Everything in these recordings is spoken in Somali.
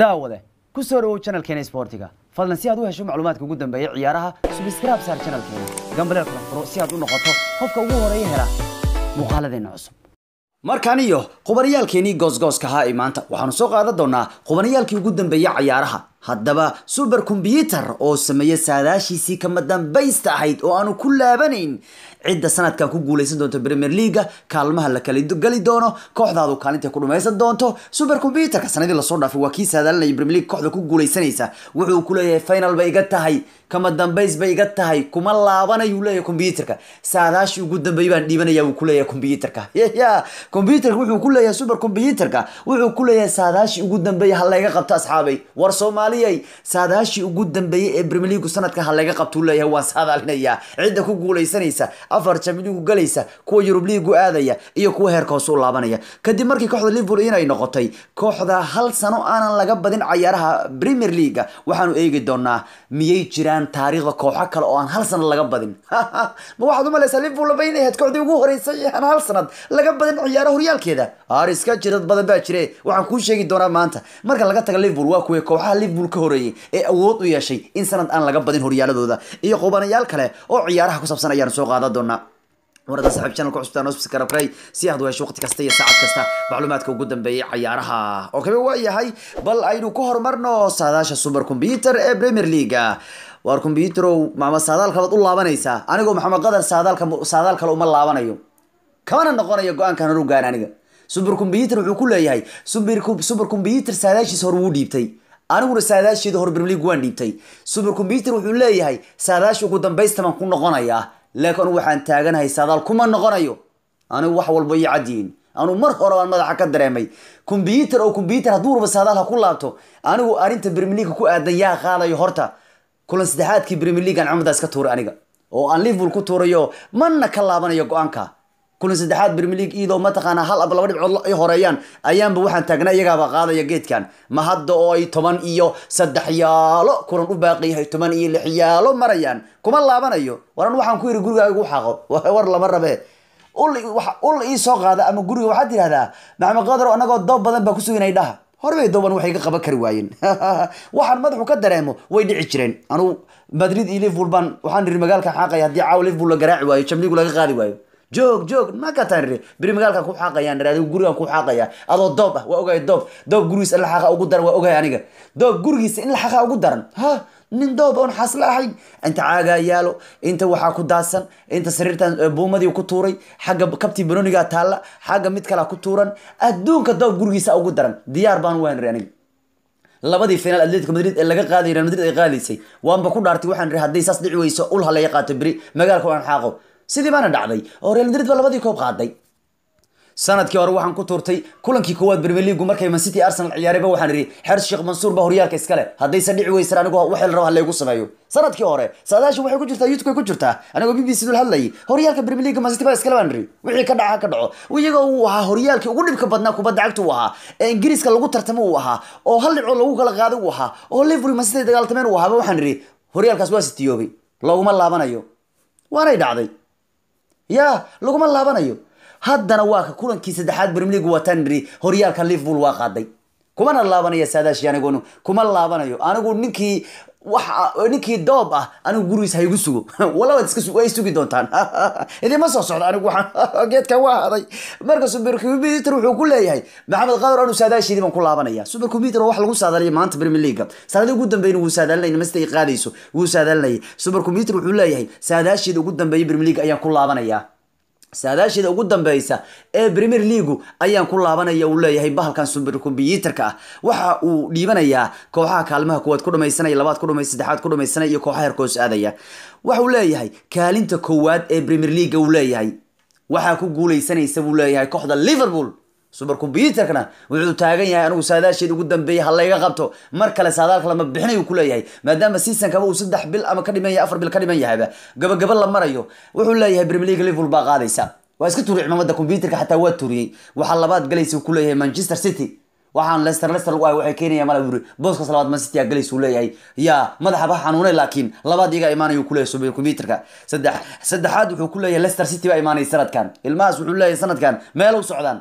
daawade ku soo dhawow channelkeena sportiga. Fadlan si aad u hesho macluumaadka ugu dambeeya ciyaaraha subscribe saar channelkeena. Gambaleel kala furo si aad u noqoto qofka ugu horreeya hela muuqaaladeena cusub. Markaan iyo qubaniyaalkeenii goosgooska ahaa ee maanta waxaanu soo qaadan doonaa qubaniyaalkii ugu dambeeya cayaaraha haddaba super combyuter oo sameeya saadaashiisii kama dambaysta ahayd oo aanu ku laabanayn cidda sanadkan ku guuleysan doonto premier leaga kaalmaha la kala gali doono kooxdaadu kaalinta ku dhumaysan doonto super combyuterka sanadii la soo dhaafay waa kii saadaalinaya premier league kooxda ku guuleysanaysa wuxuu ku leeyahay final bay iga tahay kama dambays bay iga tahay kuma laabanayuu leeyahay combyuterka saadaashii ugu dambeeyay baan dhiibanaya wuu ku leeyahay combyuterka ya combyuterka wuxuu ku leeyahay super combyuterka wuxuu ku leeyahay saadaashii ugu dambeeyay ha layga qabto asxaabay. War soomaaliyay saadaashii ugu dambeeyay ee league sanadka ha layga qabtuu leeyahay waan saadaalinayaa cidda ku guuleysanaysa afar champions galaysa kuwa League aadaya iyo kuwa heerka hoose u laabanaya. Kadib markii kooxda Liverpool inay noqotay kooxda hal sano aanan laga badin ciyaaraha Premier League waxaanu eegi doonaa miyay jiraan taariikhda kooxo kale oo aan hal sano laga badin? Ma waxaad u malaysaa Liverpool bay inay kooxdii ugu horeysay aan hal sanad laga badin ciyaaraha horyaalkeeda? Ariska jirad badan baa jire waxaan kuu sheegi doonaa maanta. Marka laga taga Liverpool waa kuwa kooxaha Liverpool ka horeeyay ee awood u yeeshay in sanad aan laga badin horyaaladooda. Iyo qubanayaal kale oo ciyaaraha ku saabsan ayaan soo qaadan doonaa. Warada saaxiib channelka cusubtaan karay. Si aad u hesho waqti kasta iyo saacad kasta macluumaadka ugu dambeeyay ciyaaraha. Oo kabe waa yahay bal aynu ku horumarno saadaasha super computer ee premier league war computerow maama saadaal u laabanaysaa. Anigoo maxamed qadar saadaalka saadaal kale uma laabanayo. Kamana noqonayo go'aankan horu gaan aniga. Super computer wuxuu ku leeyahay super super computer saadaashiisa hor wuu dhiibtay aniguna saadaasheeda hor premier league waan dhiibtay. Super computer wuxuu leeyahay saadaasha ugu dambaysta baan ku noqonayaa laakiin anigu waxaan taaganahay saadaal kuma noqonayo. Anigu wax walba iyo cadyiin anu mar hore baan madaxa ka dareemay. Combyuter oo combyuter hadduu raba saadaal ha ku laabto anigu arrinta league ku aadan yaa qaadayo horta. Kulan saddexaadkii premier league aan camadaas ka tuuray aniga. Oo aan liverpool ku tuurayo mana ka laabanayo go'aanka kulan saddexaad premier league iyadoo mataqaanaa hal aba laba dhibcood ay horeeyaan. Ayaanba waxaan taagnaa iyagaaba qaadaya geedkan. Ma hadda oo ay toban iyo saddex yaalo kulan u baaqi yahay toban iyo lix yaalo marayaan. Kuma laabanayo. Waran waxaan ku yidhi gurigaaga u xaaqo war lama rabe. Ul ii soo qaada ama guriga waxaad tidhahdaa maxamed qadar annagoo doob badan baa kusuginay dhaha. Horbay dooban waxay ka qaban kari waayeen waxaan madaxu ka dareemo way dhici jireen. Anugu madrid iyo liverpool baan waxaan iri magaalka xaaqaya haddii caawa liverpool la garaaci waayo jamligu laga qaadi waayo joog joog makataan iri beri magaalka ku xaaqayaan adigu gurigan ku xaaqaya adoo doob ah waa ogahay doob. Doob gurigiisa in la xaqa ugu daran waa ogahay aniga. Doob gurigiisa in la xaqa ugu daran. Ha nin doob oon xasla ahayn. Inta caagaa yaalo inta waxaa ku daadsan inta sariirtan buumadii ku tuuray xagga kabtii banonigaa taalla xagga mid kalea ku tuuran. Adduunka doob gurigiisa ugu daran. Diyaar baan waan iri aniga. Labadii final atletico madrid ee laga qaaday real madrid ay qaadaysay waanba ku dhaartay waxaan iri hadday saas dhici weyso ul halaya qaato beri. Magaalka aan xaaqo sidii baana dhacday oo real madrid ba labadii koob qaaday. Sanadkii hore waxaan ku tuurtay kulankii koowaad premier markay man city arsenal ciyaarayba waxaan idhi xers sheekh mansuur baa horyaalka iskale haddaysan dhici weysan anigu waxay la raba halaygu sameeyo. Sanadkii hore saadaasha waxay ku jirtaa youtube ku jirtaa anigoo b b c dul hadlayay horyaalka premier league man iskale baan idhi wixii ka dhaca ka dhaco. Iyagoo uu ahaa horyaalkii ugu dhibka badnaa kubadda cagta uu ahaa ee ingiriiska lagu tartamo uu ahaa oo hal dhibcood lagu kala qaaday uu ahaa oo liverpool man dagaaltameen uu ahaaba waxaan idhi horyaalkaas waa sitiyoobay looguma laabanayo. Waanay dhacday ya laguma laabanayo. Haddana waa ka kulankii saddexaad wataan niri horyaalka liverpool waa qaaday. Kumana laabanaya saadaashi anigu kuma laabanayo. Anigu ninkii waxa ninkii doob ah anigu gurigiis haygu sugo. Walabaad iska sugi doontaan. Idima soo socda anigu waxaan geedkan waa haday. Marka super computer wuxuu ku leeyahay maxamed qadar anu saadaashiidii baan ku laabanaya super computer wax lagu saadaaliyay maanta premier league sanadii ugu dambeeyna wuu saadaalinayay masta ay qaadayso? Wuu saadaalinayay. Super computer wuxuu leeyahay saadaashiida ugu dambeeyay premier league ayaan ku laabanaya saadaasheeda ugu dambeysa ee premier leagu ayaan ku laabanaya uu leeyahay bahalkan super combyuterka ah. Waxa uu dhiibanayaa kooxaha kaalmaha kuwaad ku dhamaysanaya labaad ku dhamay saddexaad ku dhamaysanaya iyo kooxaha herkoos aadaya. Waxa uu leeyahay kaalinta koowaad ee premier leaga uu leeyahay. Waxaa ku guuleysanaysa buu leeyahay kooxda liverpool super combyuterkana wuxuu taagan yahay anigu saadaasheed ugu dambeeyay ha layga qabto. Mar kale saadaalka lama bixinay uu kuleeyahay maadaama seasonkaba uu saddex bil ama ka dhiman yahay afar bil ka dhiman yahayba gabagaba la marayo. Wuxuu leeyahay premier liverpool baa qaadaysa. Waa iska tuuriyay cimaamada combyuterka xataa waa tuuriyey waxaa labaad galaysa uu kuleeyahay manchester city. Waxaan leicester leicester lagu ahay waxay keenaya mala wuri booskaas labaad man city aa galaysa uu leeyahay. Yaa madaxa ba xanuunay laakiin labaad iyagaa imaanaya uu kuleeyahay super combyuterka saddex saddexaad wuxuu kuleeyahay leicester city baa imaanaya sanadkan. Ilmahaas wuxuu leeyahay sanadkan. Meel u socdaan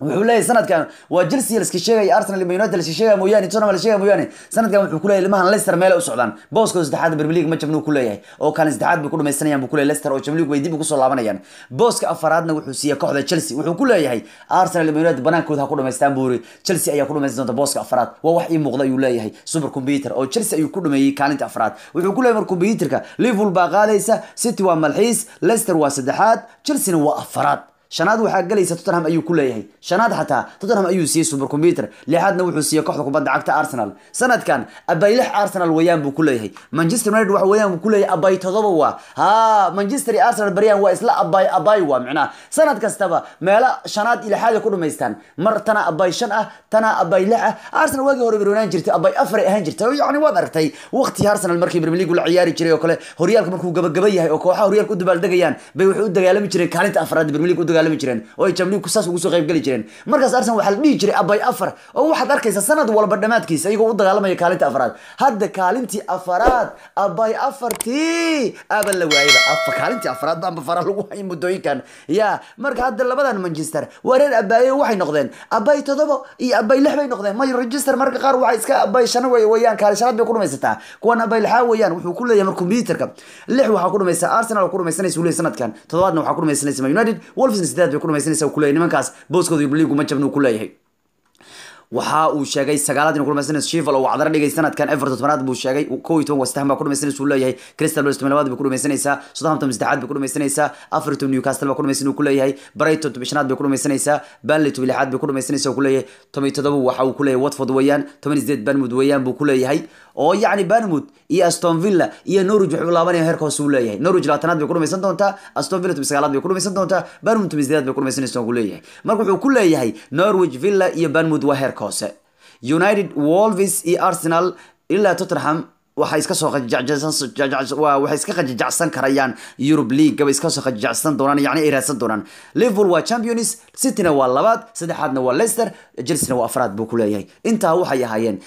wuxuu leeyahay sanadkan waa chelsea laska sheegaya arsenal iyo united laska sheegaya mooyaane tottenham la sheegaya mooyaane. Sanadkan wuxuu ku leeyahay limahan leicester meelay u socdaan. Booskooda saddexaad premier league ma jabnuu ku leeyahay. Oo kaalin saddexaad bay ku dhamaysanayaan buu ku leeyahay leicester. Oo champions league bay dib ugu soo laabanayaan. Booska afaraadna wuxuu siiyey kooxda chelsea. Wuxuu ku leeyahay arsenal iyo united banaankooda ha ku dhamaystaan buu yiri chelsea ayaa ku dhamaysan doonta booska afaraad. Waa wax ii muuqda ayuu leeyahay super computer. Oo chelsea ayuu ku dhameeyey kaalinta afraad wuxuu ku leeyahay mar computerka. Liverpool baa qaadaysa city waa malxiis leicester waa saddexaad chelsea waa afaraad shanaad waxaa gelaysa tottenham ayuu ku leeyahay. Shanaad xataa tottenham ayuu siiyey super computer. Lixaadna wuxuu siiyey kooxda kubadda cagta arsenal. Sanadkan abay arsenal weeyaan buu ku leeyahay. Manchester united waxa weeyaan buu ku leeyahay. Abay todoba waa. Ha manchester iyo arsenal baryaan waa isla abay abay waa micnaha sanad kastaba meelo shanaad iyo lixaad ku dhamaystaan mar tana abay shan ah tana abay lix ah. Arsenal waagii hore baroonaan jirtay abay afar ahaan jirtay. Yacni waad aragtay waqtigii arsenal markii premier la ciyaari jiray oo kale horyaalka markuu gabagaba yahay oo kooxaha horyaalka u dabaaldegayaan bay waxay u dagaalami jireen kaalinta afraad premier u dagaalami jireen oo ay jamligu saas ugu soo qayb jireen. Markaas arsenal waxaa la dhihi jiray abay afar oo waxaad arkaysa sanad walba dhammaadkiisa iyagoo u dagaalamaya kaalinta afraad hadda kaalintii afaraad abay afartii aba la waayaba. Afa kaalintii afraad baanba fara lagu hay muddooyinkan. Ya marka hadda labadan manchester waa reer abaaye waxay noqdeen. Abay todoba iyo abay lix bay noqdeen. May register marka qaar waxay iska abay shana wey weeyaan kaalin shanaad bay ku dhamaysataa kuwan abay lixaa weeyaan wuxuu ku leeyahay mar computerka. Lix waxaa ku dhamaysa arsenal ku dhamaysanaysa sanadkan. Todobaadna waxaa ku dhamaysanaysa united wolves sideed bay ku dhamaysanaysa uu ku leeyahay nimankaas booskooda liigu ma jabna uu ku leeyahay waxa uu sheegay sagaalaad inuu ku dhamaysanayso Sheffield oo wacdara dhigay sanadkan Everton tobanaad buu sheegay. Kow iyo toban West Ham baa ku uu leeyahay. Crystal Palace tobanlabaad bay ku dhamaysanaysaa Southampton saddexaad bay ku Everton Newcastle baa ku uu leeyahay. Brighton tobishanaad bay ku Burnley tobilixaad bay ku dhamaysanaysaa leeyahay. Toban iyo todoba waxa uu ku leeyahay. Watford weeyaan toban iyo Bournemouth weeyaan buu ku leeyahay. Oo yacni Bournemouth iyo Aston Villa iyo Norwich wuxuu laabanaya heerka uu leeyahay. Norwich labaatanaad bay ku dhamaysan doontaa Aston Villa toban sagaalaad bay ku dhamaysan doontaa Bournemouth toban sideed bay ku uu leeyahay. Marka wuxuu ku leeyahay Norwich Villa iyo Bournemouth waa heerka hoose. United wolves iyo arsenal ilaa tottenham waxay iska soo waxay iska qajajacsan karayaan Europe League bay iska soo qajajacsan doonaan yacni ay raadsan doonaan. Liverpool waa champions Cityna waa labaad saddexaadna waa Leicester Chelsea waa afraad buu ku leeyahay. Intaa waxay ahaayeen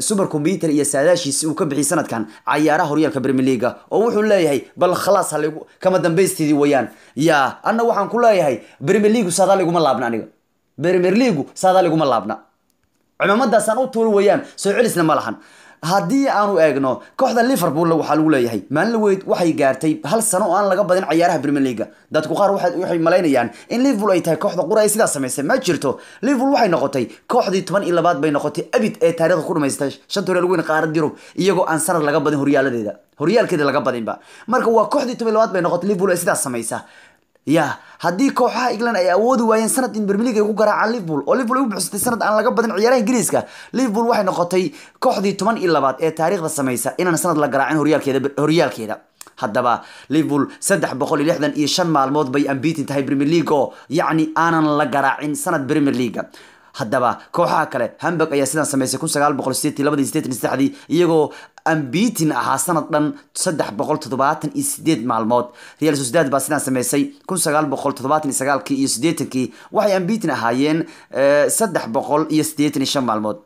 super computer iyo saadaashiisi uu ka bixiyay sanadkan cayaaraha horyaalka Premier League oo wuxuu leeyahay bal khalaas hal kama dambaysteedii weeyaan yaa anna waxaan ku leeyahay Premier League saadaal iguma laabna aniga. Premier League saadaal iguma laabna cimamadaasaan u tuuri weeyaan soo celisna ma lahan. Haddii aanu eegno kooxda liverpool waxaa lagu leeyahay maalin weyd waxay gaartay hal sano oo aan laga badin cayaaraha premier league dadku qaar waxay malaynayaan in liverpool ay tahay kooxda qura ay sidaas samaysay. Ma jirto liverpool waxay noqotay kooxdii toban iyo labaad bay noqotay abid ee taariikhda ku dhamaystay. Shanta horyaal weyn qaarad yurub iyagoo aan sanad laga badin horyaaladeeda horyaalkeeda laga badinba. Marka waa kooxdii toban iyo labaad bay noqotay liverpool ee sidaas samaysa ya haddii kooxaha england ay awoodi waayeen sanad in league ay ku garaacaan liverpool oo liverpool ay u buxsatay sanad aan laga badin ciyaaraha ingiriiska liverpool waxay noqotay kooxdii toban iyo labaad ee taariikhda samaysa inaan sanad la garaacin horyaalkeeda haddaba liverpool saddex boqol iyo lixdan iyo shan maalmood bay ambitin tahay premier league oo yacni aanan la garaacin sanad premier league haddaba kooxaha kale hamburg ayaa sidan sameysay kun sagaal boqol sideetan sideetan iyagoo ambitin ahaa sanad dhan saddex boqol toddobaatan iyo sideed maalmood. Real sociedad baa sidan sameysay kun sagaal boqol toddobaatan iyo sagaalkii iyo siddeetankii waxay ambitin ahaayeen saddex boqol iyo siddeetan iyo shan maalmood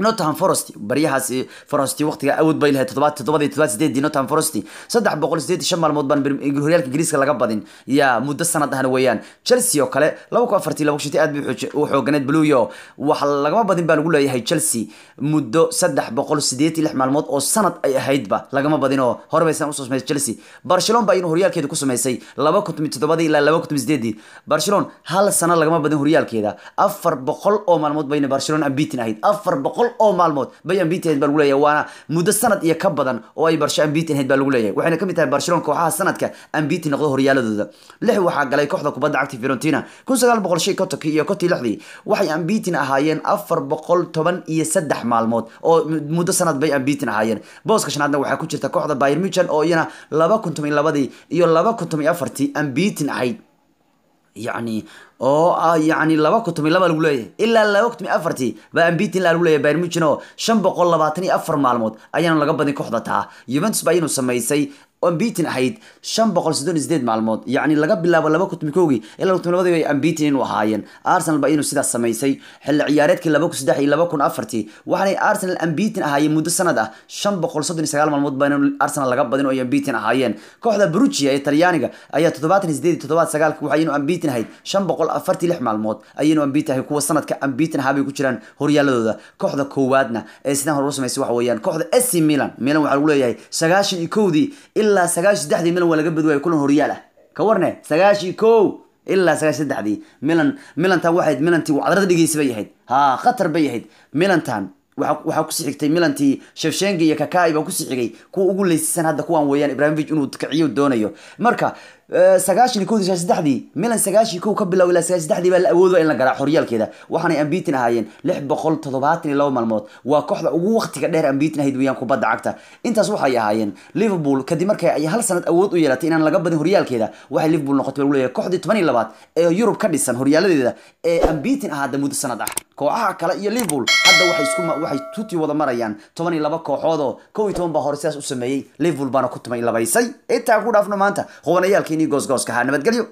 Nottingham Forest baryahaas Forest waqtiga awood bay lahayd toddobaad toddobadii toddobaad sideedii Nottingham Forest saddex boqol sideed shan maalmood baan horyaalka Ingiriiska laga badin. Yaa muddo sanad ahna weeyaan. Chelsea oo kale laba ku afartii laba shantii aad bay u xooganeed Blueyo waxa lagama badin baa lagu leeyahay Chelsea. Muddo saddex boqol sideed lix maalmood oo sanad ay ahaydba lagama badin oo hore u soo samaysay Chelsea. Barcelona baa inuu horyaalkeeda ku samaysay laba kun toddobadii ilaa laba kun sideedii Barcelona hal sano lagama badin horyaalkeeda. Afar boqol oo maalmood bayna Barcelona ambitin ahayd. Afar boqol oo maalmood bay ahayd baa lagu leeyahay waana muddo sanad iyo ka badan oo ay barsho ambitin ahayd baa lagu leeyahay. Waxayna ka mid tahay barcelona kooxaha sanadka ambitin noqdo horyaaladooda lix waxaa galay kooxda kubadda cagta fiorentina. Kun sagaal boqol shan kotonkii iyo kontii lixdii waxay ambitin ahaayeen afar boqol toban iyo saddex maalmood oo muddo sanad bay ambitin ahaayeen. Booska shanaadna waxaa ku jirta kooxda bayern muchan oo iyana laba kun labadii iyo laba kun afartii ambitin ahayd yacni oo ah yacni laba toban laba lagu leeyahay. Ilaa laba toban afartii baa ambitin lagu leeyahay bayern munchen oo shan boqol labaatan iyo afar maalmood ayaana laga badin kooxda taa. Juventus baa inuu samaysay ambitin ahayd shan boqol soddon sideed maalmood. Yacni laga bilaabo laba kun kowgii ilaa kun labadii bay ambitin inu ahaayeen. Arsenal baa inuu sidaas samaysay. Xilli ciyaareedkii laba kun saddex iyo laba kun afartii waxaanay arsenal ambitin ahaayeen muddo sanad ah. Shan boqol soddon iyo sagaal maalmood baa arsenal laga badin oo ay ambitin ahaayeen. Kooxda brugia ee talyaaniga ayaa toddobaatan sideed iyo toddobaad sagaalka waxay inuu ambitin ahayd shan boqol afartii lix maalmood. Ayaynu ambitin ahay kuwa sanadka ambitin ahaa bay ku jiraan horyaaladooda. Kooxda koowaadna ee sidaan hore u samaysay waxa weeyaan. Kooxda AC Milan Milan waxaa lagu leeyahay sagaashan iyo kowdii ilaa sagaashan saddexdii Milan waa laga badwaayay kulan horyaal ah ka warne sagaashan iyo kow ilaa sagaashan saddexdii. Milan Milantan waxay Milantii wacdarada dhigaysa bay ahayd. Ha khatar bay ahayd. Milantan waxaa ku xigtay milantii shefshengi iyo kakai baa ku sii xigay. Kuwa ugu leysisan hadda kuwan weeyaan ibrahimovic inuu kiciyo doonayo. Marka sagaashan iyo kowdii saddexdii milan sagaashan kow ka bilow ilaa kadib markay ay sanad awood u yeelatay laga badin horyaalkeeda waxay liverpool yurub ka dhisan horyaaladeeda ee ambitin ahaada muddo sanad ah. Kooxaha kale iyo liverpool hadda waxay isku waxay tuti wada marayaan toban iyo laba kooxood oo kow iyo toban baa hore sidaas u sameeyey. Liverpool baana ku tumay labaysay. Intaa ku dhaafno maanta hubanayaalkeenii goosgooska ahaa nabadgelyo